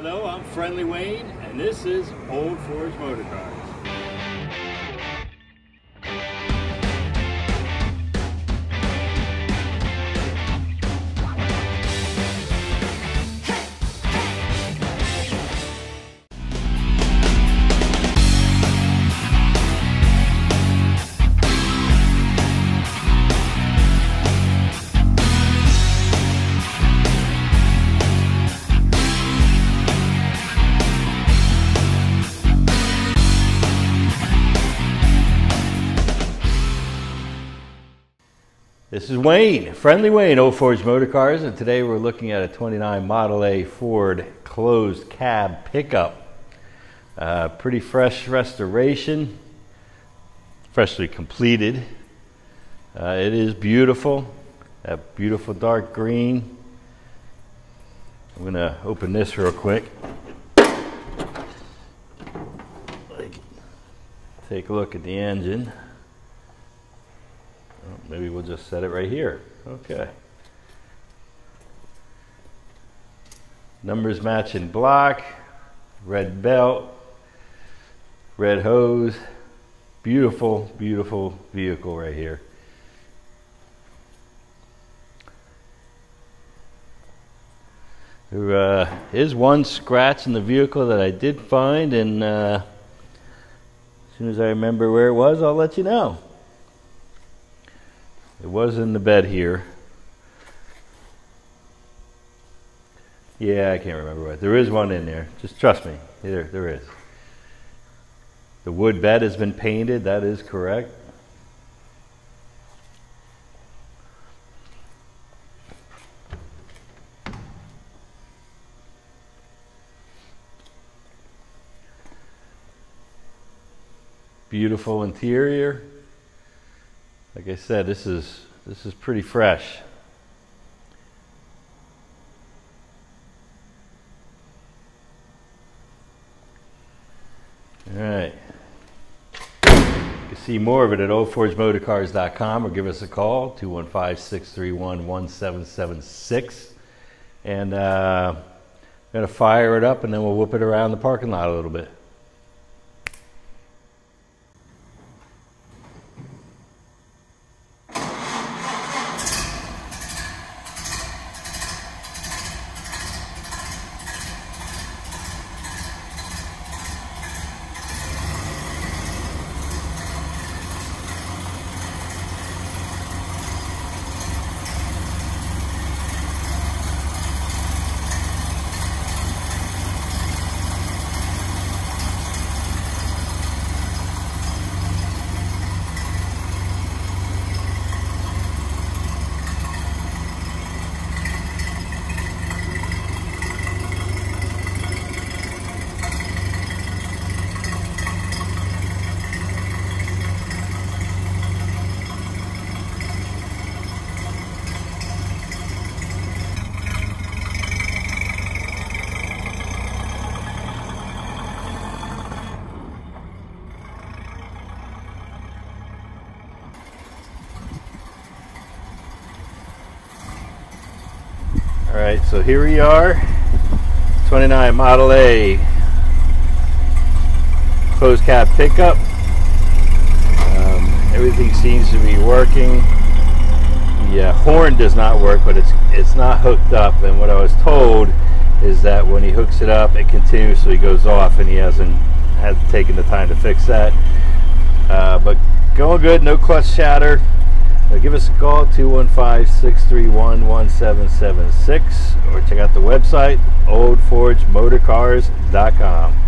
Hello, I'm Friendly Wayne, and this is Old Forge Motor Cars. This is Wayne, Friendly Wayne, Old Forge Motor Cars, and today we're looking at a 29 Model A Ford closed cab pickup. Uh, pretty fresh restoration, freshly completed. Uh, it is beautiful, that beautiful dark green. I'm going to open this real quick. Take a look at the engine. Well, maybe we'll just set it right here. Okay. Numbers match in black, red belt, red hose. Beautiful, beautiful vehicle right here. There uh, is one scratch in the vehicle that I did find, and uh, as soon as I remember where it was, I'll let you know. It was in the bed here. Yeah, I can't remember what. There is one in there. Just trust me. There, there is. The wood bed has been painted. That is correct. Beautiful interior. Like I said, this is this is pretty fresh. All right. You can see more of it at oldforgemotorcars.com or give us a call, 215-631-1776. And uh, I'm going to fire it up and then we'll whip it around the parking lot a little bit. All right, so here we are, 29 Model A closed cab pickup. Um, everything seems to be working. The uh, horn does not work, but it's it's not hooked up. And what I was told is that when he hooks it up, it continuously goes off, and he hasn't had taken the time to fix that. Uh, but going good, no clutch chatter. Uh, give us a call 215-631-1776 or check out the website oldforgemotorcars.com